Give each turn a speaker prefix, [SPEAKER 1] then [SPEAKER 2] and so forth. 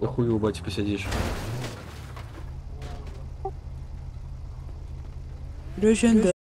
[SPEAKER 1] Хуй батя бати посидишь.
[SPEAKER 2] Легенда.